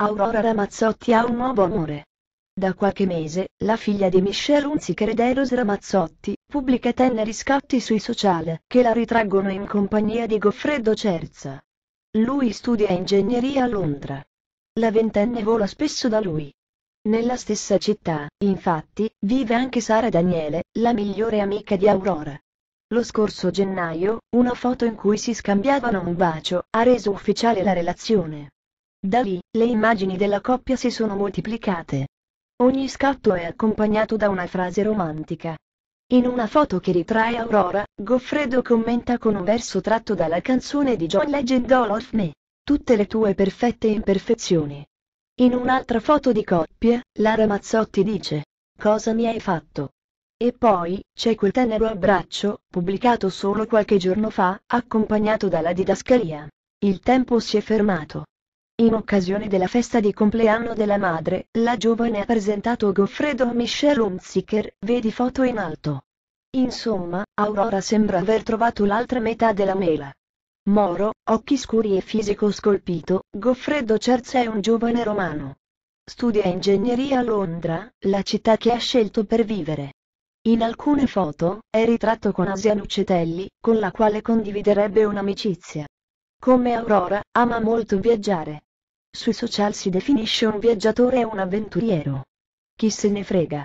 Aurora Ramazzotti ha un nuovo amore. Da qualche mese, la figlia di Michelle Hunziker ed Eros Ramazzotti, pubblica teneri scatti sui social, che la ritraggono in compagnia di Goffredo Cerza. Lui studia ingegneria a Londra. La ventenne vola spesso da lui. Nella stessa città, infatti, vive anche Sara Daniele, la migliore amica di Aurora. Lo scorso gennaio, una foto in cui si scambiavano un bacio, ha reso ufficiale la relazione. Da lì, le immagini della coppia si sono moltiplicate. Ogni scatto è accompagnato da una frase romantica. In una foto che ritrae Aurora, Goffredo commenta con un verso tratto dalla canzone di John Legend All of Me, tutte le tue perfette imperfezioni. In un'altra foto di coppia, Lara Mazzotti dice, cosa mi hai fatto? E poi, c'è quel tenero abbraccio, pubblicato solo qualche giorno fa, accompagnato dalla didascalia. Il tempo si è fermato. In occasione della festa di compleanno della madre, la giovane ha presentato Goffredo a Michelle Hunziker, vedi foto in alto. Insomma, Aurora sembra aver trovato l'altra metà della mela. Moro, occhi scuri e fisico scolpito, Goffredo Cerza è un giovane romano. Studia ingegneria a Londra, la città che ha scelto per vivere. In alcune foto, è ritratto con Asia Lucetelli, con la quale condividerebbe un'amicizia. Come Aurora, ama molto viaggiare. Sui social si definisce un viaggiatore e un avventuriero. Chi se ne frega.